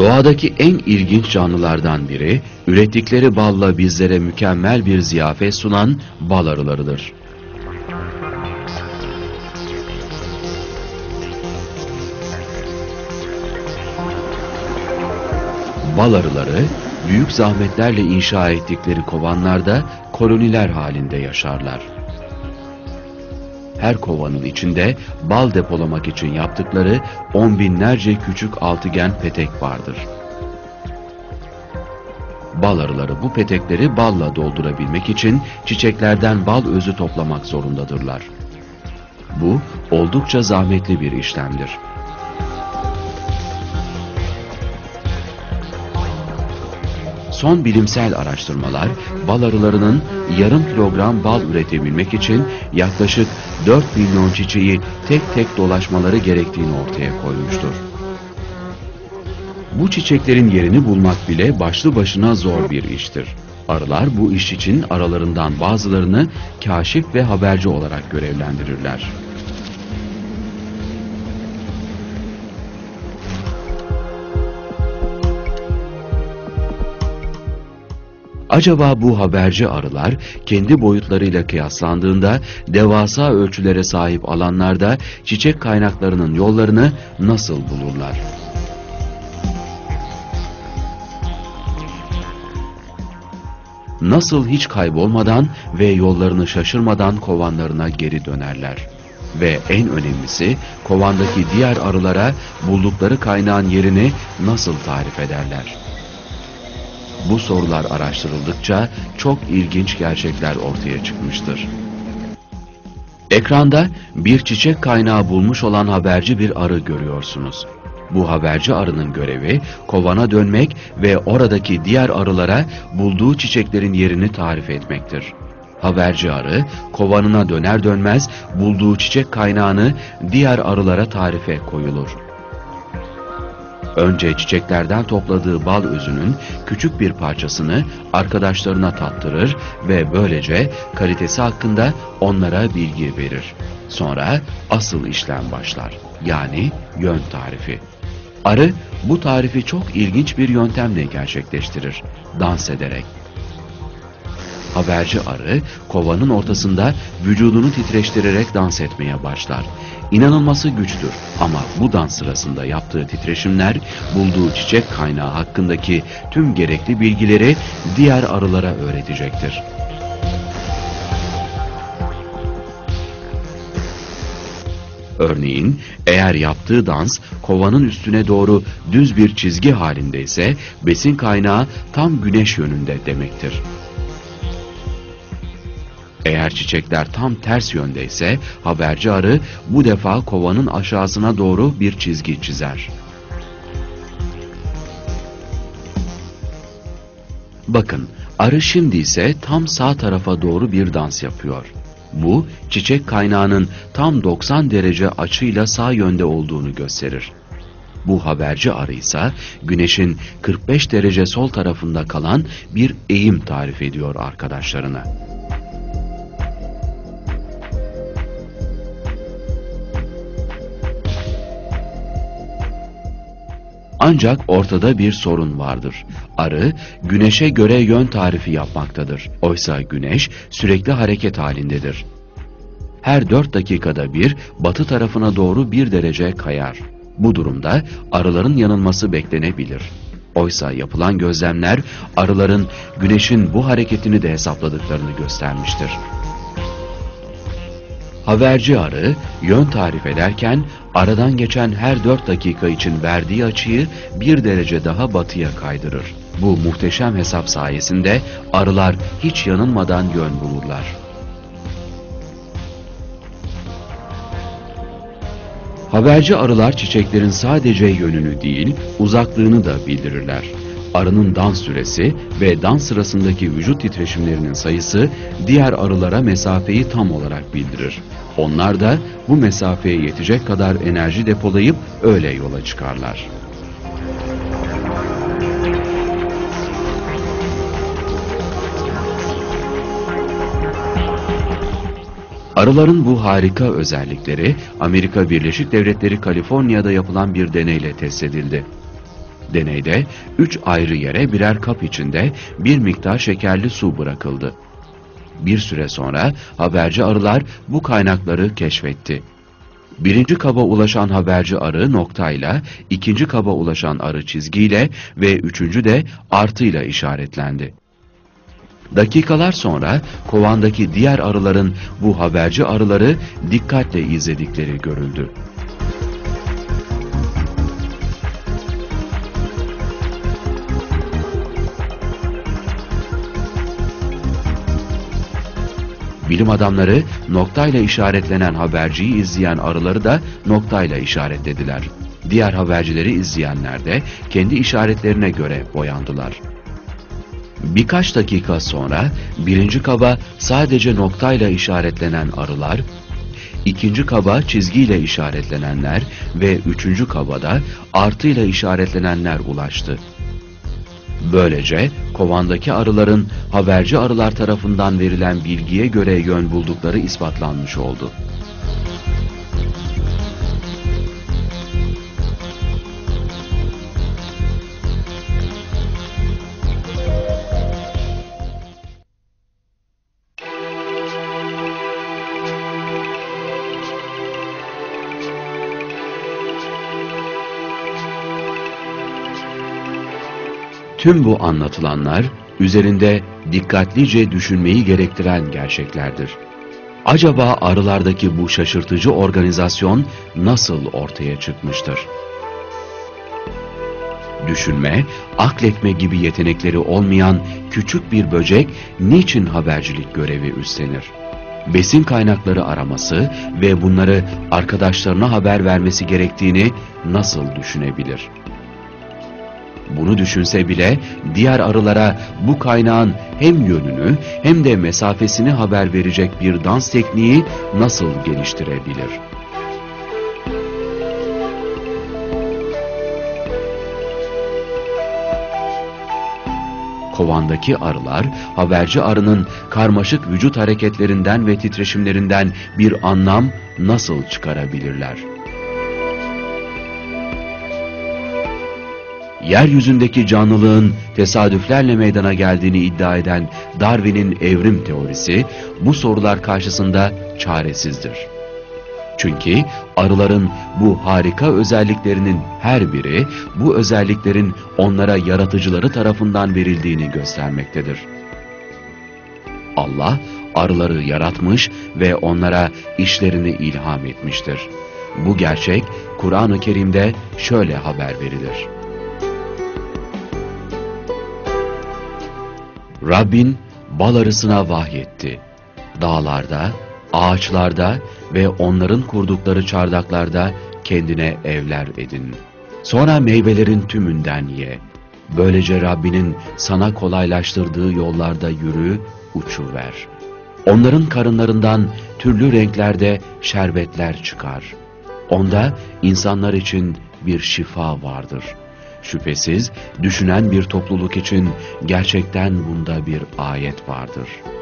Doğadaki en ilginç canlılardan biri, ürettikleri balla bizlere mükemmel bir ziyafet sunan bal arılarıdır. Bal arıları, büyük zahmetlerle inşa ettikleri kovanlarda koloniler halinde yaşarlar. Her kovanın içinde bal depolamak için yaptıkları on binlerce küçük altıgen petek vardır. Bal arıları bu petekleri balla doldurabilmek için çiçeklerden bal özü toplamak zorundadırlar. Bu oldukça zahmetli bir işlemdir. Son bilimsel araştırmalar bal arılarının yarım kilogram bal üretebilmek için yaklaşık 4 milyon çiçeği tek tek dolaşmaları gerektiğini ortaya koymuştur. Bu çiçeklerin yerini bulmak bile başlı başına zor bir iştir. Arılar bu iş için aralarından bazılarını kaşif ve haberci olarak görevlendirirler. Acaba bu haberci arılar kendi boyutlarıyla kıyaslandığında devasa ölçülere sahip alanlarda çiçek kaynaklarının yollarını nasıl bulurlar? Nasıl hiç kaybolmadan ve yollarını şaşırmadan kovanlarına geri dönerler? Ve en önemlisi kovandaki diğer arılara buldukları kaynağın yerini nasıl tarif ederler? Bu sorular araştırıldıkça çok ilginç gerçekler ortaya çıkmıştır. Ekranda bir çiçek kaynağı bulmuş olan haberci bir arı görüyorsunuz. Bu haberci arının görevi kovana dönmek ve oradaki diğer arılara bulduğu çiçeklerin yerini tarif etmektir. Haberci arı kovanına döner dönmez bulduğu çiçek kaynağını diğer arılara tarife koyulur. Önce çiçeklerden topladığı bal özünün küçük bir parçasını arkadaşlarına tattırır ve böylece kalitesi hakkında onlara bilgi verir. Sonra asıl işlem başlar. Yani yön tarifi. Arı bu tarifi çok ilginç bir yöntemle gerçekleştirir. Dans ederek. Haberci arı kovanın ortasında vücudunu titreştirerek dans etmeye başlar. İnanılması güçtür ama bu dans sırasında yaptığı titreşimler bulduğu çiçek kaynağı hakkındaki tüm gerekli bilgileri diğer arılara öğretecektir. Örneğin eğer yaptığı dans kovanın üstüne doğru düz bir çizgi halindeyse besin kaynağı tam güneş yönünde demektir. Eğer çiçekler tam ters yöndeyse haberci arı bu defa kovanın aşağısına doğru bir çizgi çizer. Bakın arı şimdi ise tam sağ tarafa doğru bir dans yapıyor. Bu çiçek kaynağının tam 90 derece açıyla sağ yönde olduğunu gösterir. Bu haberci arı ise güneşin 45 derece sol tarafında kalan bir eğim tarif ediyor arkadaşlarına. Ancak ortada bir sorun vardır. Arı güneşe göre yön tarifi yapmaktadır. Oysa güneş sürekli hareket halindedir. Her dört dakikada bir batı tarafına doğru bir derece kayar. Bu durumda arıların yanılması beklenebilir. Oysa yapılan gözlemler arıların güneşin bu hareketini de hesapladıklarını göstermiştir. Haberci arı yön tarif ederken aradan geçen her 4 dakika için verdiği açıyı bir derece daha batıya kaydırır. Bu muhteşem hesap sayesinde arılar hiç yanılmadan yön bulurlar. Haberci arılar çiçeklerin sadece yönünü değil, uzaklığını da bildirirler. Arının dans süresi ve dans sırasındaki vücut titreşimlerinin sayısı diğer arılara mesafeyi tam olarak bildirir. Onlar da bu mesafeye yetecek kadar enerji depolayıp öyle yola çıkarlar. Arıların bu harika özellikleri Amerika Birleşik Devletleri Kaliforniya'da yapılan bir deneyle test edildi. Deneyde üç ayrı yere birer kap içinde bir miktar şekerli su bırakıldı. Bir süre sonra haberci arılar bu kaynakları keşfetti. Birinci kaba ulaşan haberci arı noktayla, ikinci kaba ulaşan arı çizgiyle ve üçüncü de artıyla işaretlendi. Dakikalar sonra kovandaki diğer arıların bu haberci arıları dikkatle izledikleri görüldü. Bilim adamları noktayla işaretlenen haberciyi izleyen arıları da noktayla işaretlediler. Diğer habercileri izleyenler de kendi işaretlerine göre boyandılar. Birkaç dakika sonra birinci kaba sadece noktayla işaretlenen arılar, ikinci kaba çizgiyle işaretlenenler ve üçüncü kabada artıyla işaretlenenler ulaştı. Böylece kovandaki arıların haberci arılar tarafından verilen bilgiye göre yön buldukları ispatlanmış oldu. Tüm bu anlatılanlar üzerinde dikkatlice düşünmeyi gerektiren gerçeklerdir. Acaba arılardaki bu şaşırtıcı organizasyon nasıl ortaya çıkmıştır? Düşünme, akletme gibi yetenekleri olmayan küçük bir böcek niçin habercilik görevi üstlenir? Besin kaynakları araması ve bunları arkadaşlarına haber vermesi gerektiğini nasıl düşünebilir? Bunu düşünse bile diğer arılara bu kaynağın hem yönünü hem de mesafesini haber verecek bir dans tekniği nasıl geliştirebilir? Kovandaki arılar, haberci arının karmaşık vücut hareketlerinden ve titreşimlerinden bir anlam nasıl çıkarabilirler? Yeryüzündeki canlılığın tesadüflerle meydana geldiğini iddia eden Darwin'in evrim teorisi bu sorular karşısında çaresizdir. Çünkü arıların bu harika özelliklerinin her biri bu özelliklerin onlara yaratıcıları tarafından verildiğini göstermektedir. Allah arıları yaratmış ve onlara işlerini ilham etmiştir. Bu gerçek Kur'an-ı Kerim'de şöyle haber verilir. Rabbin bal arısına vahyetti. Dağlarda, ağaçlarda ve onların kurdukları çardaklarda kendine evler edin. Sonra meyvelerin tümünden ye. Böylece Rabbinin sana kolaylaştırdığı yollarda yürü, uçuver. Onların karınlarından türlü renklerde şerbetler çıkar. Onda insanlar için bir şifa vardır.'' Şüphesiz düşünen bir topluluk için gerçekten bunda bir ayet vardır.''